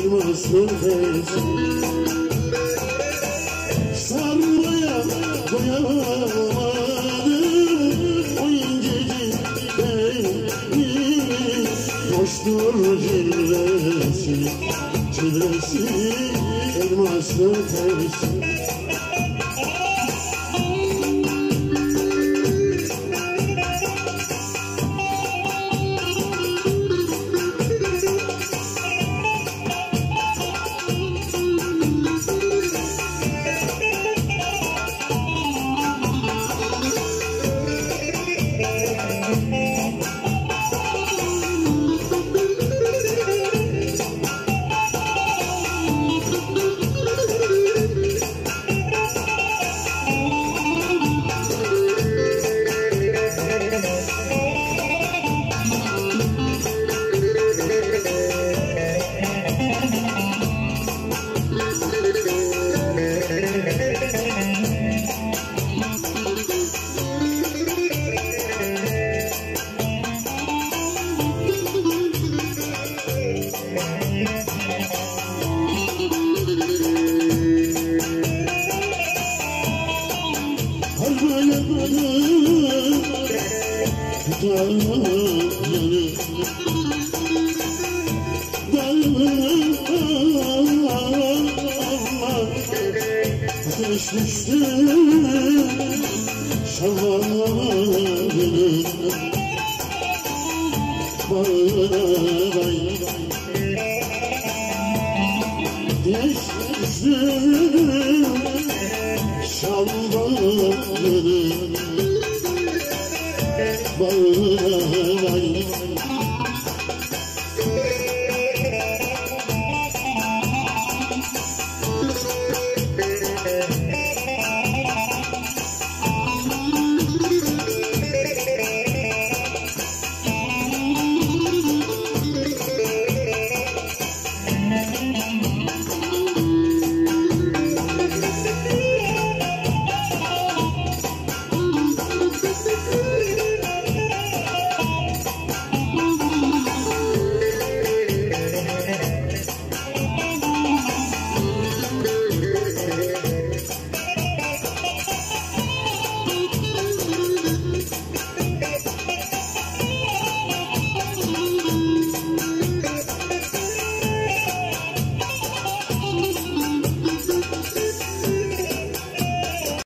elmaslı teyze Sarmaya doyamadım O incecik beni Koştur cilvesi Cilvesi elmaslı teyze Ateş düştü bağına